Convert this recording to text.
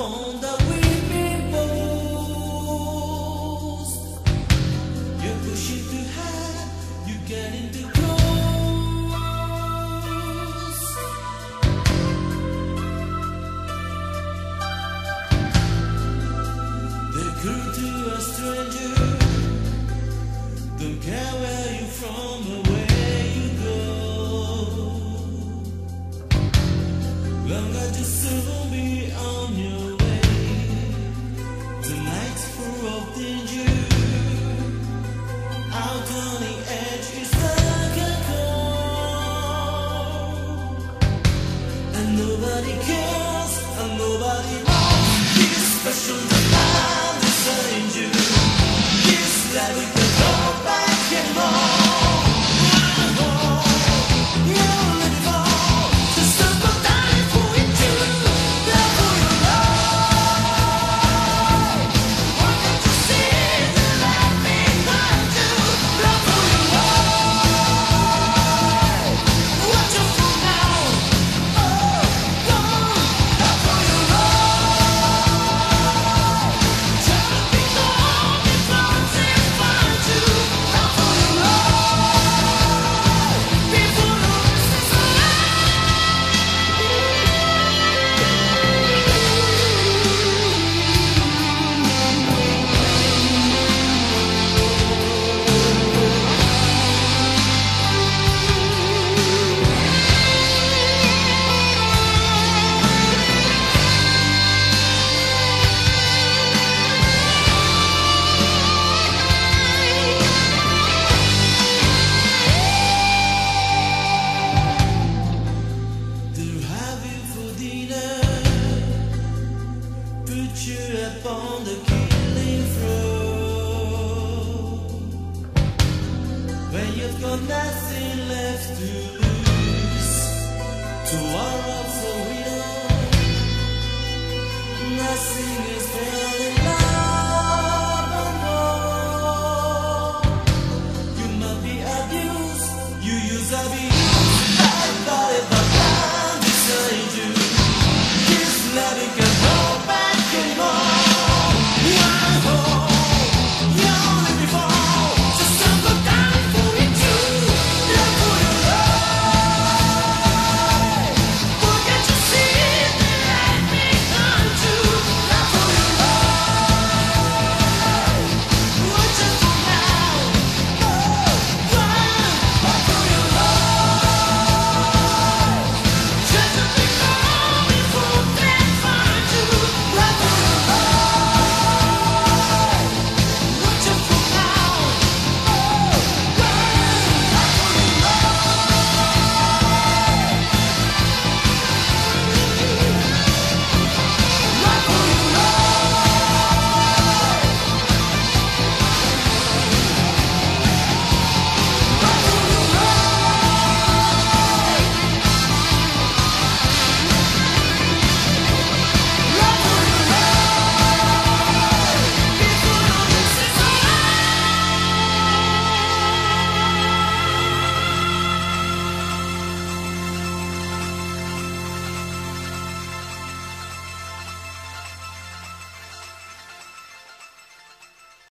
the. You're you're. They to a stranger. Don't care where you're from or where you go. Longer to soon be. nobody cares and nobody the killing floor When you've got nothing left to lose Tomorrow for